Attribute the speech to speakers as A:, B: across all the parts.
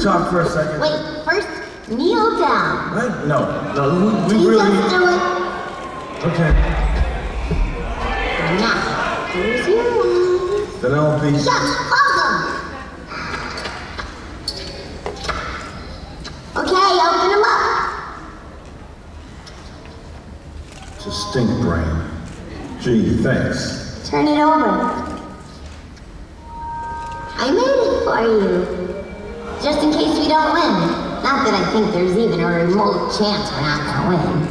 A: talk for a second?
B: Wait, first, kneel down.
A: What? No, no, we, we really.
B: just do it.
A: Okay.
B: Now, close your eyes.
A: Then I'll be.
B: Shut, them. Okay, open them up.
A: Just stink brain. Gee, thanks.
B: Turn it over. I made it for you. Just in case we don't win. Not that I think there's even a remote chance we're not gonna win.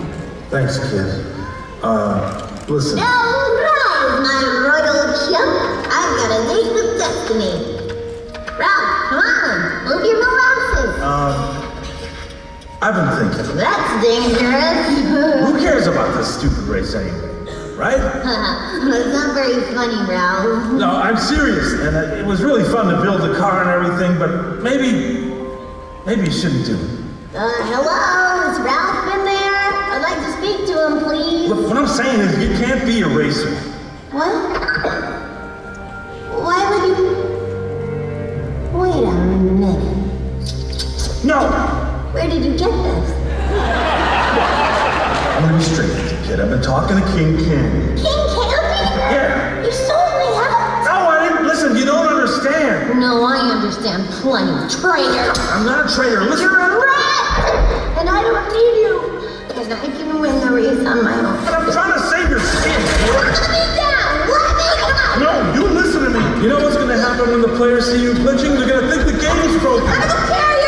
A: Thanks, kid. Uh, listen.
B: All right, my royal chimp. I've got a date with destiny. Ralph, come on, move your molasses.
A: Um, I've been thinking.
B: That's dangerous.
A: Who cares about this stupid race anyway? Right?
B: It's not very funny, Ralph.
A: No, I'm serious, and it was really fun to build the car and everything, but maybe, maybe you shouldn't do it.
B: Uh, hello, is Ralph in there? I'd like to speak to him, please.
A: Look, what I'm saying is you can't be a racer.
B: What? Why would you? Wait a minute.
A: No!
B: Where did you get this?
A: I'm gonna be straight with you, kid. I've been talking to King King.
B: King Candy?
A: Yeah.
B: You sold me out?
A: No, I didn't. Listen, you don't understand.
B: No, I understand plenty, traitor.
A: I'm not a traitor. Listen.
B: You're a rat! And I don't need you. And I can win the race on my own.
A: But I'm trying to save your skin.
B: Let me down! Let me down!
A: No, you listen to me. You know what's gonna happen when the players see you glitching? They're gonna think the game's broken.
B: I'm gonna